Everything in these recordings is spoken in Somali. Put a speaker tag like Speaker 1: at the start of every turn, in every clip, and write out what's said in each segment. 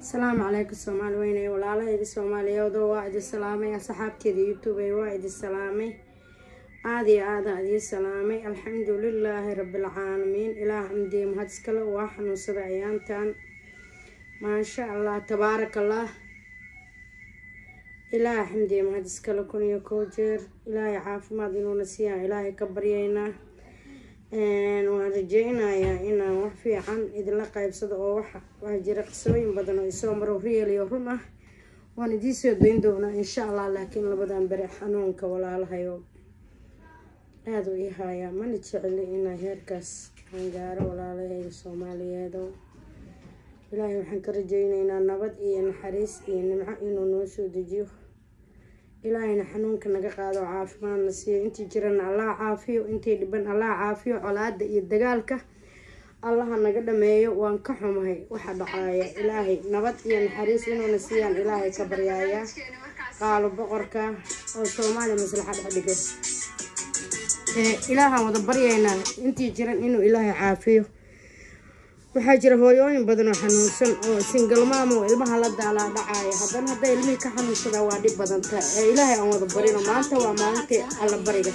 Speaker 1: asalaamu calaykum soomaali weyne walaalahayda soomaaliyeedoo waa idin salaamay asxaabteeda youtube waa idin salaamay. Aada iyo aada idin salaamay. Alxamdu lilaahi rabbilcaalamiin ilaah xamdiye mahad iskale waa xanuunsada ayaantan. Maasha allah tabaaraka allah ilaah xamdiye mahad iskale kun iyo kow jeer. Ilaahay caafimaad inuuna siiyaan ilaahay ka baryaynaa waan rajeynayaa inaan wax fiican idinla qaybsado oo waxa waa jira qisooyin badan oo isoo maro riyal iyo run ah. Waan idiin soo dayn doonaa insha allah laakiin labadan bere xanuunka walaalahayo. Aada u ii haayaa mana jeceli inaa heerkaas aan gaaro walaalahayga soomaaliyeedo. Ilaahay waxaan ka rajeyneynaa nabad iyo naxariis iyo nimco inuu noo soo dejiyo ilaahayna xanuunka naga qaado caafimaadna siiyo. Intii jirana allah caafiyo intay dhiban allah caafiyo colaada iyo dagaalka allaha naga dhameeyo waan ka xumahay waxa dhacaaya ilaahay nabad iyo naxariis inuuna siiyaan ilaahay ka baryaayaa qaalo boqorka oo soomaaliya maslaxa dhex dhigo ilaahaan wada baryaynaa. Intii jiran inuu ilaahay caafiyo waxaa jira hooyooyin badan oo xanuunsan oo singalmaamo ilmaha la daalaa dhacaaya haddana hadday ilmihii ka xanuunsadaa waa dhib badanta. Ee ilaahay aan wada barino. Maanta waa maalintii alla bariga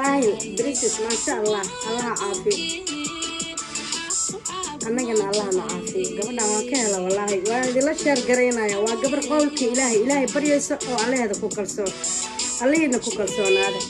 Speaker 1: istaahil brisis maasha allah allaha caafiyo annagana allahna caafiyo gabadhan waan ka hela walaahi waan idinla sheer garaynaya waa gabar qowlka ilaahay ilaahay baryaysa oo allaheeda ku kalsoon allahiidna ku kalsoonaada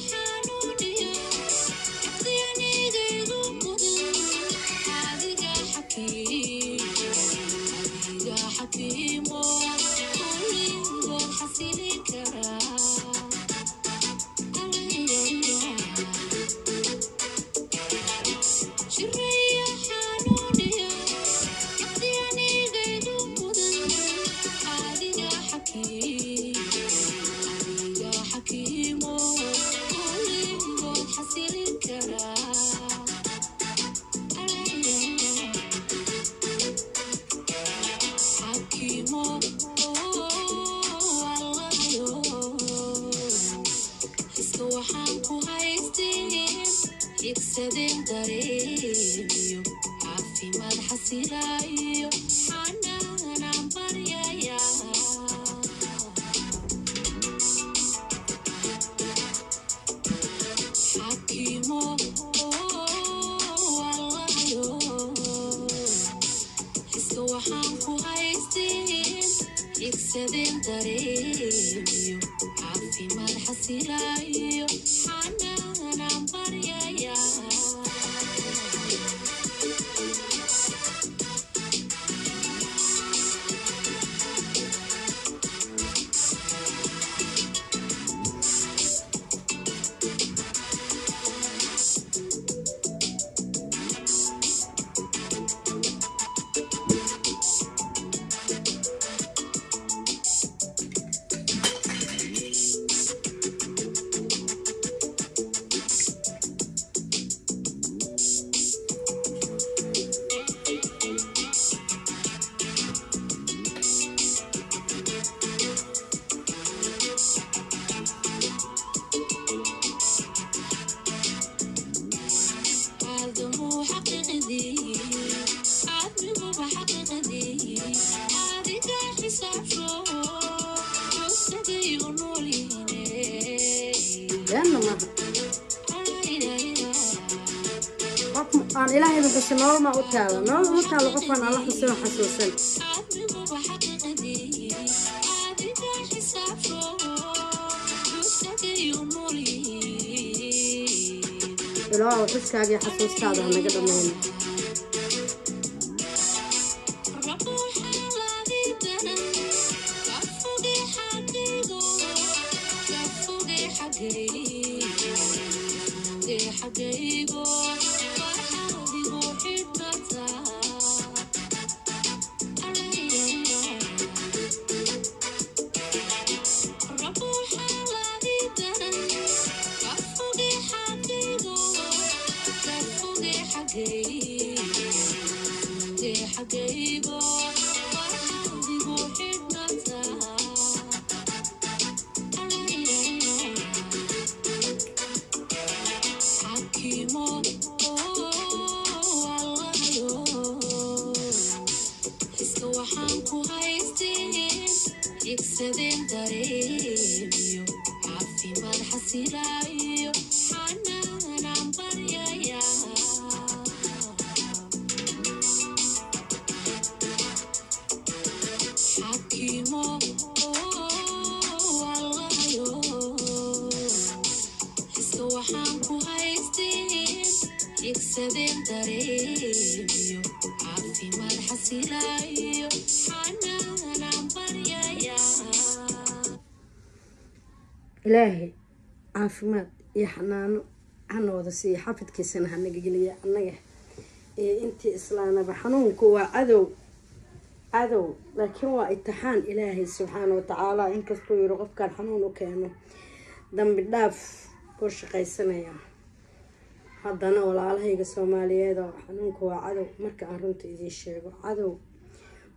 Speaker 1: كسبين طريق عافي ما الحصيلة. Aan ilaahay maa u taalo nolol uma taalo qofkaan alla xusan xasuusan. Ilaahu xuskaaga iyo xasuustaada hanaga dhammayno
Speaker 2: ilaahay caafimaad iyo xanaano hana wada siiya xafidkiisana hanaga geliya annaga. Ee intii islaanaba xanuunku waa cadow cadow laakiin waa itixaan ilaahay subxaana watacaala inkastuu yiri qofkaan xanuun u keeno dambi dhaaf buu shaqaysanaya. Haddana walaalahayga soomaaliyeed oo xanuunku waa cadow. Marka aan runta idiin sheego cadow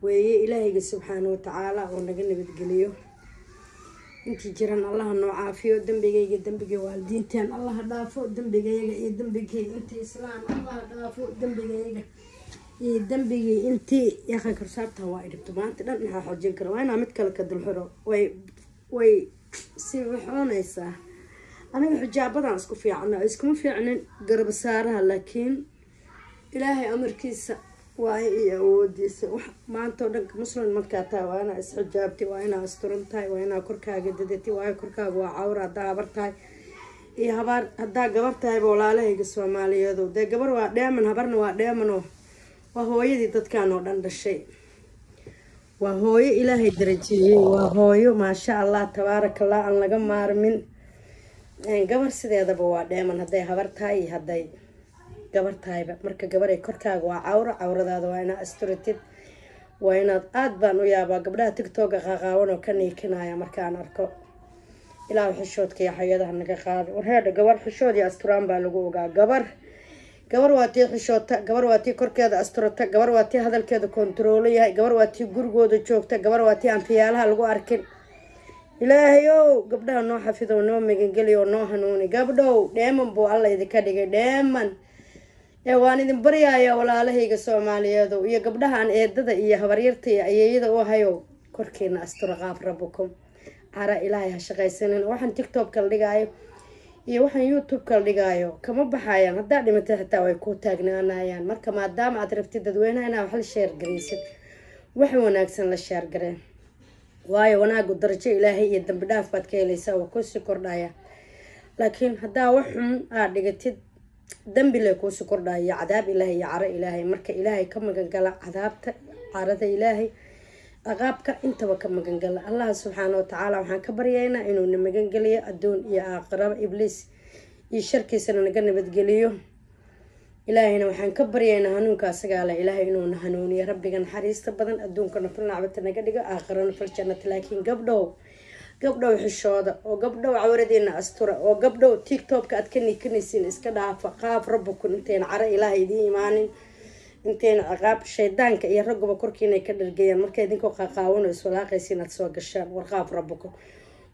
Speaker 2: weeye ilaahayga subxaana watacaala oo naga nabadgeliyo انتي جيران الله نو عافيو دنبيغي دنبيغي والدينتان الله دافو دنبيغي اي دنبيغي انتي اسلام الله دافو دنبيغي اي دنبيغي انتي ياخي كرسابتا واي ربطبان تدن نحا حجين كرو وينا متكال كدل حرو وي وي سيوحون ايسا أنا حجابتا اسكو فيعنا اسكو مفيعنا قرب سارها لكن الهي أمر كيسا waayo iyo awoodiisa wax maanta oo dhanka muslim markaa tahay waa inaa isxijaabtay waa inaa asturan tahay waa inaa korkaaga dadatay waayo korkaaga waa cawra haddaa habar tahay iyo habaar haddaa gabar tahayba walaalahayga soomaaliyeedo dee gabar waa dheeman habarna waa dheemanoo waa hooyadii dadkan oo dhan dhashay waa hooyo ilaahay darajeeyey waa hooyo maasha allah tabaarakallah aan laga maarmin gabar sideedaba waa dheeman hadday habar tahay iyo hadday gabar tahayba marka gabaray korkaaga waa cawro cawradaada waa inaad asturatid waa inaad aada baan u yaabaa. Gabdhaha tigtooga qaaqaawan oo ka niikinaya markaan arko ilaahu xishoodka iyo xayadaha naga qaada warheedha gabar xishood iyo asturaan baa lagu ogaa. Gabar gabar waa tii xishoota gabar waa tii korkeeda asturata gabar waa tii hadalkeeda kontaroolo yahay gabar waa tii gurigooda joogta gabar waa tii aan fiyaalaha lagu arkin. Ilaahay ow gabdhaha noo xafido noo magangeliy oo noo hanuuni. Gabdhow dheeman buu alla idinka dhigay dheeman ee waan idin baryaaya walaalahayga soomaaliyeedow iyo gabdhahaan eedada iyo habaryarta iyo ayeeyada u hayow korkiina astura qaab rabukum cara ilaahay ha shaqaysanin. Waxaan tictokka la dhigaayo iyo waxaan youtube-ka la dhigaayo. Kama baxayaan haddaa dhimatay xitaa way ku taagnaanayaan. Marka maadaama aad rabtid dadweynaha inaa wax la sheergaraysid wax wanaagsan la sheergareen. Waayo wanaagu darajo ilaahay iyo dambi baad ka helaysaa waa kuusii kordhaya laakiin haddaa wax xun aad dhigatid dambi le kuusii kordhaya iyo cadaab ilaahay iyo caro ilaahay. Marka ilaahay ka magangala cadaabta carada ilaahay aqaabka intaba ka magangala. Allah subxaana watacaala waxaan ka baryaynaa inuuna magangeliyo adduun iyo aakhiraba ibliis iyo sharkiisana naga nabadgeliyo. Ilaahayna waxaan ka baryaynaa hanuunka asagaa leh. Ilaahay inuuna hanuuniyo rabbiga naxariista badan adduunkana fil nacbata naga dhigo aakhirana fil jannati laakiin gabdhow gabdhow xishooda oo gabdhow cawradiina astura oo gabdhow tiktokka aad ka niikanaysiin iska dhaafa qaab rabukun intayna caro ilaahay idiin imaanin. Intayna ciqaab shaydaanka iyo ragguba korkiinay ka dhargayaan marka idinkoo qaqaawan oo iswalaaqaysa inaad soo gashaan war qaab rabukun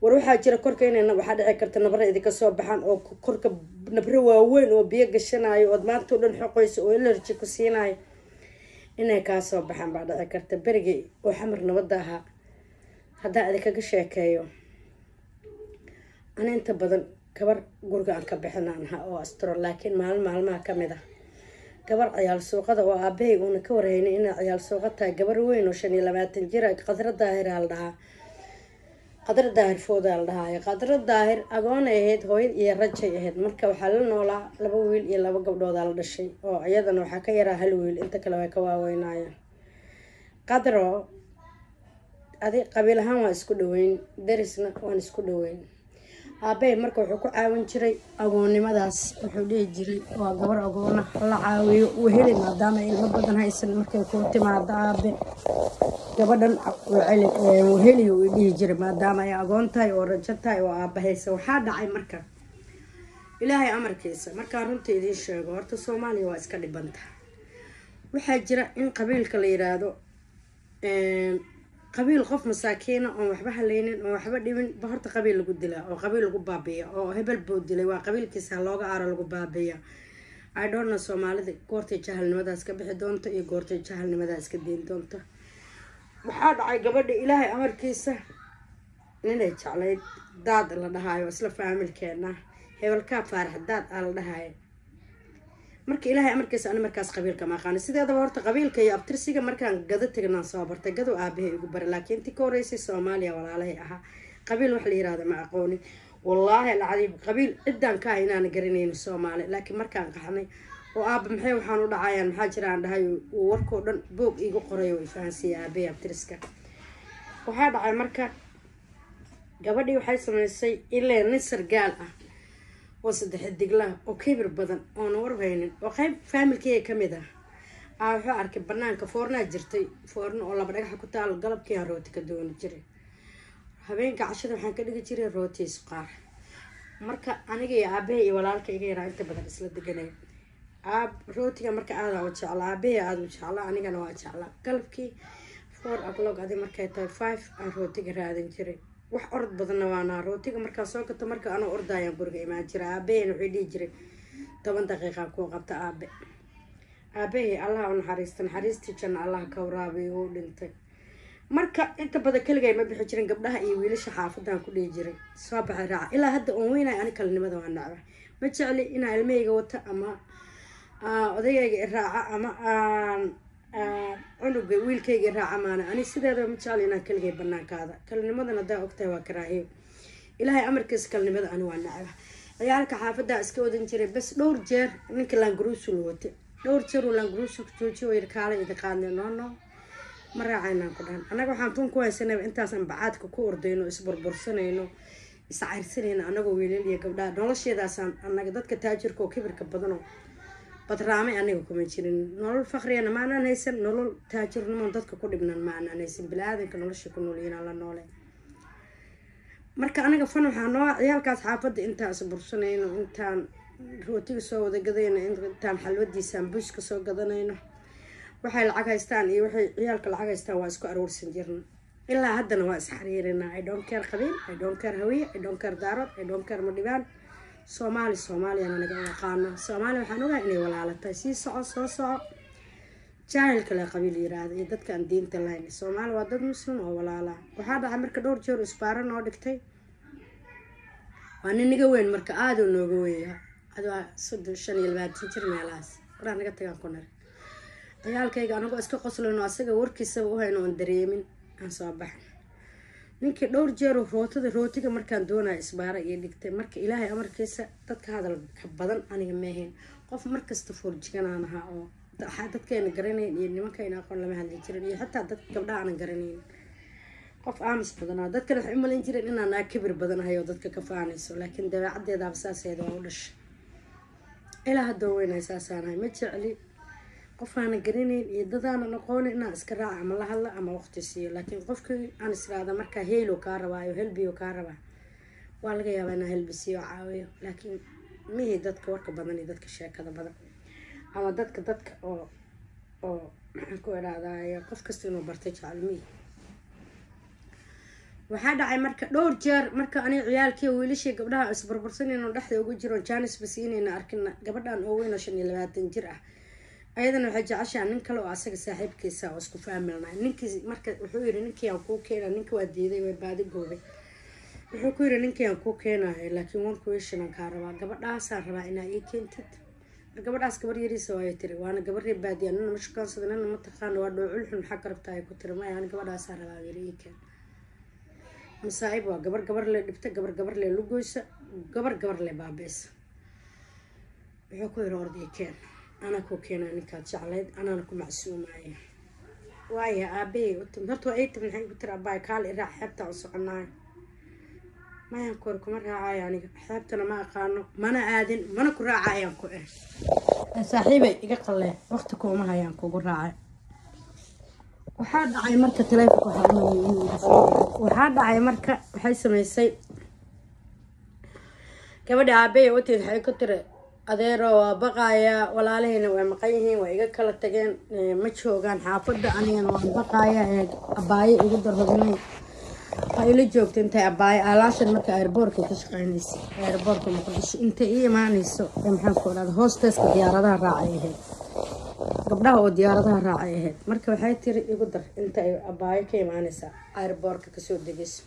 Speaker 2: war waxaa jira korka inay waxaa dhici karta nabra idinka soo baxaan oo korka nabro waaweyn oo biyo gashanayo ood maanta o dhan xoqayso oo elerji ku siinayo inay kaa soo baxaan baa dhici karta. Berigii oo xamar nabadda ahaa haddaan idinkaga sheekeeyo ana inta badan gabar guriga aan ka bixinaan ahaa oo asturo laakiin maalin maalmaha ka mid ah. Gabar ciyaal suuqada oo aabahay uuna ka warhaynay inay ciyaal suuqa tahay. Gabar weyn oo shan iyo labaatan jir qadra daahiraa la dhahaa. Qadra daahir foodaa la dhahaayo qadra daahir agoonay ahayd hooyad iyo rajay ahayd. Marka waxaa la noolaa laba wiil iyo laba gabdhoodaa la dhashay oo iyadana waxaa ka yaraa hal wiil. Inta kale way ka waaweynayeen qadro adi qabiil ahaan waa isku dhaweyn darisna waan isku dhaweyn aabbahay marka wuxuu ku caawin jiray agoonnimadaas wuxuu dhihi jiray waa gabar agoona la caawiyo uu heli maadaama ilmo badan haysan markay kuu timaado aabe. Gabadhan uu heliyo uu dhihi jiray maadaama ay agoon tahay oo rajo tahay oo aabba haysan waxaa dhacay marka. Ilaahay amarkiisa markaa runta idiin sheego horta soomaaliya waa iska dhibanta. Waxaa jira in qabiilka la yiraahdo qabiil qof masaakiina oon waxba haleynin oon waxba dhibin horta qabiil lagu dilaa oo qabiil lagu baabiya oo hebel buu dilay waa qabiilkiisa looga aaro lagu baabiya idhonna soomaalida goortay jahalnimadaas ka bixi doonto iyo goortay jahalnimadaas ka deyn doonto. Waxaa dhacay gabadha ilaahay amarkiisa ninay jeclayd daad la dhahaayo isla faamilkeena hebelkaa faarax daad aa la dhahaayo marka ilaahay amarkiisa ani markaas qabiilka ma aqaani sideedaba horta qabiilka iyo abtirsiga markaan gado tegnaan soo bartay gado aabahay igu bara laakiin intii ka horeysay soomaaliya walaalahay ahaa. Qabiil wax la yirahda ma aqoonin wallaahi alcadiib qabiil ciddaan ka ah inaan garanayno soomaali laakiin markaan qaxnay oo aaba maxay waxaan u dhacayaan? Maxaa jira aan dhahay? Uu warkoo dhan boog iigu qoray oo ifahansiiya aabay abtiriska. Waxaa dhacay marka gabadhii waxay sameysay ilaa nin sargaal ah oo saddex diglah oo kibir badan oona warhaynin oo qayb faamilkeyga ka mid ah. Aa wuxuu arkay banaanka foornaa jirtay foorno oo laba dhagaxa ku taalo galabkii aan rooti ka dooni jiray. Habeenka cashada waxaan ka dhigi jiray rooti isqaar marka aniga iyo aabahay iyo walaalka iga yaraa inta badan isla deganay aab rootiga marka aadaa u jeclaa aabahay aada u jeclaa anigana waa jeclaa galabkii four o'clock adi markay tahay five aan rootiga raadin jiray wax orod badanna waanaa rootiga markaa soo gato marka anoo ordayaan guriga imaan jira. Aabaheyna wuxuu dhihi jiray. Toban daqiiqaa kuu qabta aabe. Aabahey allah u naxariista naxariistii janna allah ka waraabiy uu dhintay. Marka inta badan keligay ma bixi jirin gabdhaha iyo wiilasha xaafadaan ku dhihi jiray. Soo baxay raaca ilaa hadda oon weynay ani kalinimada waa nacba ma jecli inaa ilmahayga wata ama odagayga iraaca ama cunuga wiilkayga iraaca maana. Ani sideedaba ma jecli inaan keligay banaankaada kalinimadan haddaa ogtahay waa karaahiyo. Ilaahay amarkiisa kalinimada ani waa nacba ciyaalka xaafadaa iska wadan jiray bas dhowr jeer ninka langaruusul wata dhowr jeer uu langaruusul joojiyo yir kaala idi qaadne noo noo ma raacaynaan ku dhahan annaga waxaan tun ku haysanayba intaasaan bacaadka ku ordayno isburbursanayno iscayrsanayno anagoo wiilal iyo gabdhaha nolosheedaasaan annaga dadka taajirka oo kibirka badanoo badraamay aniga kuma jirin. Nolol fakriyana maanaan haysan nolol taajirnimoon dadka ku dhibnan maanaan haysan bili-aadanka nolosha ku noolyiinaa la noole. Marka aniga fan waxaa noo xaafadda intaan isbursanayno intaan rootiga soo wada gadayno intaan xalwadiisaan buuska soo gadanayno. Waxay lacag haystaan iyo waxay ciyaalka lacag haystaan waa isku aruursan jirna ilaa haddana waa isxariirinaa i don't care qabiil i don't care hawiye don't care daarood madhibaan soomaali soomaaliyana naga yaqaano. Soomaaliya waxaan ogahay inay walaalatahay sii soco soo soco. Jaahilka le qabiil yiraahda iyo dadka aan diinta lahayn. Soomaali waa dad muslim oo walaalaa waxaa dhacay marka dhowr jeer isbaaro noo dhigtay waa nin weyn marka aada u nooga weya adaa soddon shan iyo labaatan jir meelahaas. Waraa naga tagaan ku nari ciyaalkayga anagoo iska qoslayno asaga warkiisaba u hayno oon dareemin. Aan soo baxan ninkii dhowr jeero rootada rootiga markaan doonaya isbaara iyo dhigtay marka ilaahay amarkiisa dadka hadalka badan aniga maahayn qof markasta foorjiganaan ahaa oo dadkayna garanayn iyo nimankayna aqoon lama hadli jirin iyo xataa dad gabdhaha aanan garanayn. Qof aamus badanaa dadkan waxay u malayn jireen inaan naa kibir badanahay oo dadka ka faanayso laakiin dabeecaddeedaaba saaseeda waa u dhashay. Ilaa haddoo weynay saasaanahay ma jecli qof aanan garanayn iyo dadaanan aqoonin inaan iska raaca ama la hadla ama waqti siiyo. Laakiin qofkii aan israada markaa heylo kaa rabaayo helbiyo kaa rabaa waa laga yaabaa inaan helbi siiyo caawiyo. Laakiin mihii dadka warka badan iyo dadka sheekada badan ama dadka dadka oo oo maxaan ku idhaahdaay qof kasta inuu bartay jecel mihi. Waxaa dhacay marka dhowr jeer marka aniga ciyaalkii wiilashii gabdhaha isbarbarsanayno dhexda ugu jiro jaanis basiinayna arkina gabadhan oo shan iyo labaatan jir ah ayadana waxay jeceshaa nin kale oo asaga saaxiibkiisa oo isku faamilnay ninkii marka wuxuu yiri ninkii aan kuu keena ninka waa diiday way baadi goobay. Wuxuu ku yiri ninkii aan kuu keenayo laakiin one question kaa rabaa. Gabadhaasaan rabaa inaa ii keentid. Gabadhaas gabar yariisa waay tiri waana gabar reer baadiya nina ma shukaansada nina ma taqaana waa dhowcul xun maxaa ka rabtaa ay ku tiri? Maya ani gabadhaasaan rabaa yiri ii keen. Masaa'ib waa gabar gabar le dhibta gabar gabar le lugoysa gabar gabar le baabeysa wuxuu ku yiri ordii keen anaa kuu keenaa ninkaad jeclayd anaana ku macsuumaya waaya utim horta waa ay timi maxay igu tiri abaay kaal iraac xeebtaa u soconaayo mayaan ku kuma raacayo aniga. Xeebtana ma aqaano. Mana aadin mana ku raacayaan ku eh. Saaxiibay iga qallee waqti kuuma hayaan kugu raacay. Waxaa dhacay marka taleefonka waxaa dhacay marka waxay samaysay. Gabadha aabbeya wateed waxay ku tiri adeero waa baqaaya walaalahayna waa maqan yihiin waa iga kala tageen ma joogaan. Xaafadda anigana waan baqaaya ee abaayo igu darhodnay waa ila joogta intay abaayo alaashan marka airboortka ka shaqeynaysa airboortka muqdisho intay ii imaanayso ee maxaan ku odhahda hoosteeska diyaaradaha raacay ahayd. Gabdhaha oo diyaaradaha raacay ahayd. Marka waxay tiri igu dar inta ay abaayo ka imaanaysa airboortka ka soo degayso.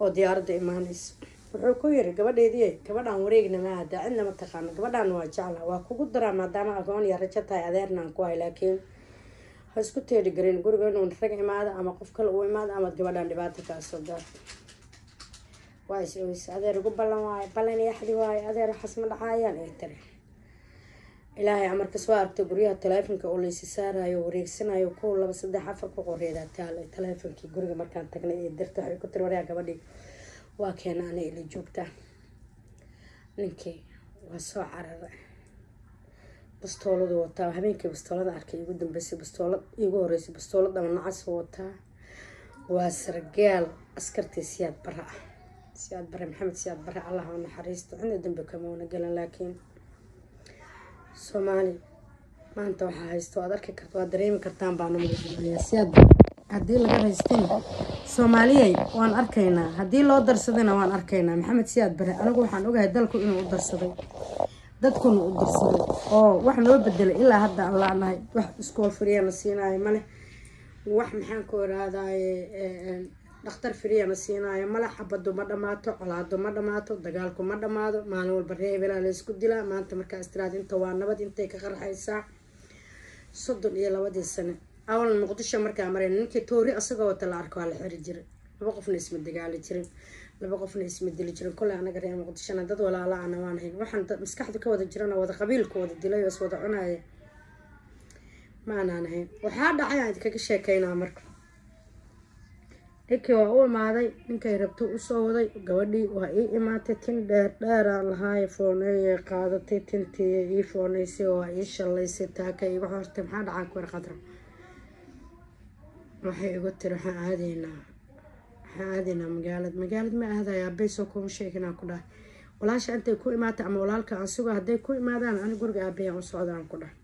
Speaker 2: Oo diyaaradda imaanaysa wuxuu ku yiri gabadheedii gabadhaan wareegna maada cidna ma taqaano gabadhaan waa jecla waa kugu daraa maadaama aqoon iyo rajo tahay adeernaan ku hay laakiin ha isku teedhi garin guriga inuu rag imaado ama qof kale uu imaado amaad gabadhaan dhibaato kaa soo gaarto waa adeer ugu ballan waayo ballan yaxdi waayo adeer waxaas ma dhacaayaan ay tiri. Ilaahay amarkas waa aragtay guryaha taleefonka oo laysi saarayo wareegsanayo kow laba saddex afar ku qoreedaa taalay taleefonkii guriga markaan tagnay ee dirta waxay ku tiri waryaa gabadhii waa keena ana ila joogtaa. Ninkii waa soo cararay. Bastooladu wataa habeenkii bastoolada arkay igu dambeysay bastoolad igu horeysay bastoolad ama nacas wataa. Waa sargaal askartii siyaad bara ah. Siyaad bare maxamed siyaad bare allah oo naxariisto cidna dambe kama wana galan laakiin soomaali maanta waxaa haysto waad arki karta waad dareemi kartaan baana siyaad haddii laga raystin soomaaliyay waan arkaynaa. Haddii loo darsadayna waan arkaynaa. Maxamed siyaad bare anigu waxaan ogahay dalku inuu u darsaday. Dadkuna u darsaday. Oo wax noo bedelay ilaa hadda aan laanahay wax iskool firiyana siinaayo male wax maxaan ku irahdaye dhakhtar firiyana siinaayo. Male xabadu ma dhamaato colaado ma dhamaato dagaalku ma dhamaado maalin walba ree hebelaa laysku dilaa. Maanta markaa istiraad inta waa nabad intay ka qarxaysaa. Soddon iyo labadii sane awal muqdisho markaa marayna ninkii toori asagoo wata la arko waa la xiri jiray. Laba qofna isma dagaali jirin. Laba qofna isma dili jirin. Kolley anaga reer muqdishona dad walaala ana waan hayn. Waxaan maskaxda ka wada jirana wada qabiilka wada dilay oo is wada cunaya ma ahayn waxaa dhacay aan idinkaga sheekeynaa marka. Ninkii waa u imaaday ninkay rabto u soo waday gabadhii waa ii imaatay. Tin dheer dheeraan lahaaye fooneeye qaadatay tintii ii fooneysay waa ii shallaysay taaka igu xortay maxaa dhacaa kuwer qadra waxay igu tiri waxaan aadaynaa waxaan aadaynaa magaalad. Magaalad ma aadaya aabay soo kuma sheeginaa ku dhahay. Walaasha intay ku imaatay ama walaalka aan suga hadday ku imaadaan ani guriga aabaya u socdaan ku dhahay.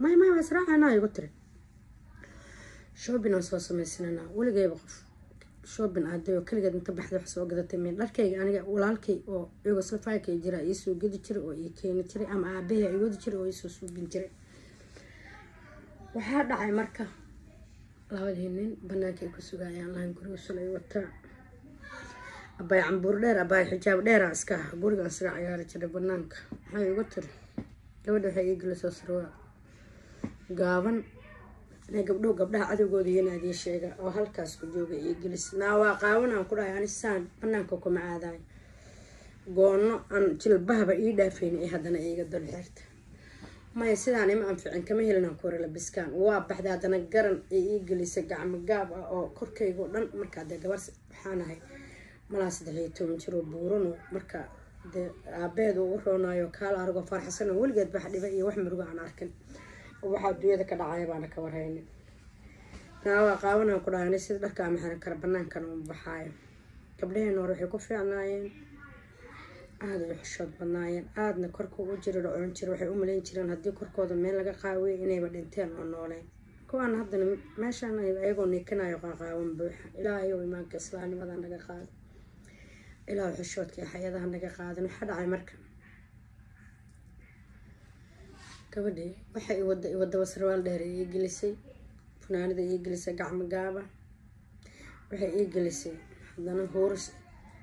Speaker 2: May may waa israacanaa igu tiri. Shoobin aan soo samaysananaa weligeyba qof. Shoobin aaday oo keligeed inta baxday wax soo gadatay min dharkayga aniga walaalkay oo yugoslafaakay jira iisoo gedi jiray oo ii keeni jiray ama aabaya i wadi jiray oo iisoo suubin jiray waxaa dhacay marka labadii nin banaanka ay ku sugayaan lahan guriga sulay wataa abaay cambuur dheer abaay xijaab dheera iska ah guriga isaga ciyaari jiray banaanka maxay igu tiri? Gabadha waxay ii gelisoo sarwaa. Gaaban inay gabdhow gabdhaha cadowgooda yanaadii sheega oo halkaas ku jooga ii gelis. Naa waa qaawan aan ku dhahay ani saan banaanka kuma aadayo goono aan jilbahaba ii dhaafeyn ee haddana iiga dul xirta maya sidaan ima anficin kama helinaan ku labiskaan waa baxday haddana garan ee ii gelisay gacmo gaab ah oo korkaygo dhan markaa dee gabar waxaan ahay malaa saddex iyo toban jir oo buurano marka dee aabeed uu u roonaayo kaala aragoo farxasano weligeed bax dhiba iyo wax muruga aan arkin. Oo waxaa dunyada ka dhacaya baana ka warhaynin naawaa qaawanaan ku dhahay sida dharka ama xiran kara banaankan uma baxaayo. Gabdhaheen hore waxay ku fiicnaayeen aada u xishood badnaayeen aadna korka ugu jira dhacon jira waxay u malayn jireen haddii korkooda meel laga qaawiyo inayba dhinteen oo nooleen kuwaan haddana meeshaan ayagoo niikanayo qaaqaawan buuxa. Ilaahay ou imaanka islaamnimada naga qaado ilaah xishoodka iyo xayadaha naga qaadan waxaa dhacay marka? Gabadhii waxay iwada iwadaba sarwaal dheer ii gelisay. Funaanada ii gelisay gacmo gaaba. Waxay ii gelisay haddana hooris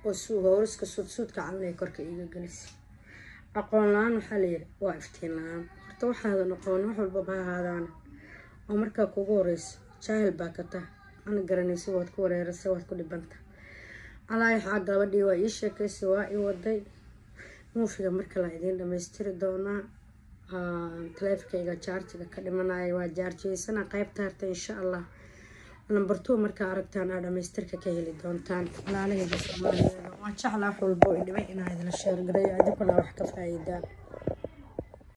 Speaker 2: oo suu hooriska suudsuudka calinay korka iiga gelisay aqoon la'aan waxaa layidhi waa iftiin la'aan horta waxaadan aqoon wax ha ahaadaana oo markaa kugu horeyso jaahil baa ka tah ana garanaysa waad ku wareerasa waad ku dhibanta. Calaayaxaa gabadhii waa ii sheekaysay waa ii waday. Muufiga marka la idiin dhamaystiri doonaa taleefikayga jaarjiga ka dhimanaya waa jaarjiyeysana qaybta harta insha allah نمبرتو مركا عربتان على ميسترك كهيلي دونتان لا لا يجب أن أشعر لأحول بوئي لما إنا إذن الشيء رقري عدفنا وحكا فايدان